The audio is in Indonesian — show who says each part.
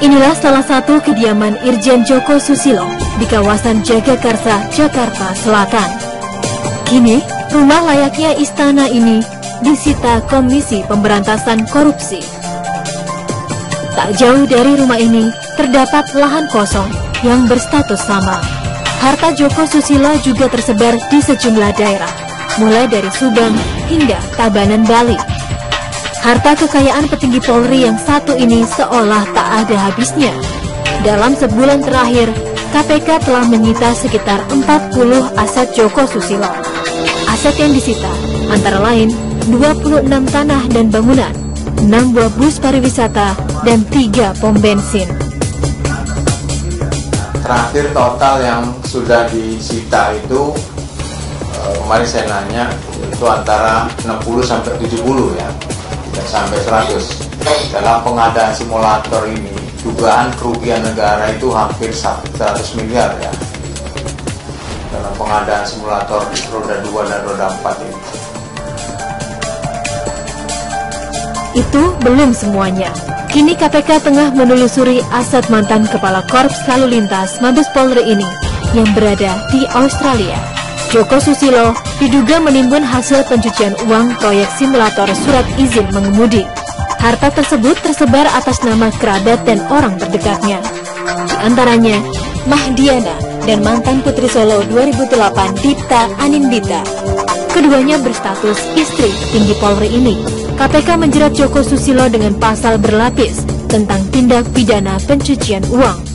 Speaker 1: Inilah salah satu kediaman Irjen Joko Susilo di kawasan Jagakarsa, Jakarta Selatan. Kini, rumah layaknya istana ini disita Komisi Pemberantasan Korupsi. Tak jauh dari rumah ini terdapat lahan kosong yang berstatus sama. Harta Joko Susilo juga tersebar di sejumlah daerah, mulai dari Subang hingga Tabanan, Bali. Harta kekayaan petinggi Polri yang satu ini seolah tak ada habisnya. Dalam sebulan terakhir, KPK telah menyita sekitar 40 aset Joko Susilo. Aset yang disita antara lain 26 tanah dan bangunan, 6 buah bus pariwisata, dan 3 pom bensin.
Speaker 2: Terakhir total yang sudah disita itu eh, kemarin saya nanya itu antara 60 sampai 70 ya tidak sampai 100 dalam pengadaan simulator ini dugaan kerugian negara itu hampir 100 miliar ya dalam pengadaan simulator roda 2 dan roda 4 ini
Speaker 1: Itu belum semuanya. Kini KPK tengah menelusuri aset mantan Kepala Korps Lalu Lintas Mabes Polri ini yang berada di Australia. Joko Susilo diduga menimbun hasil pencucian uang proyek simulator surat izin mengemudi. Harta tersebut tersebar atas nama kerabat dan orang terdekatnya. Di antaranya Mahdiana dan mantan Putri Solo 2008 Dipta Anindita. Keduanya berstatus istri tinggi Polri ini. KPK menjerat Joko Susilo dengan pasal berlapis tentang tindak pidana pencucian uang.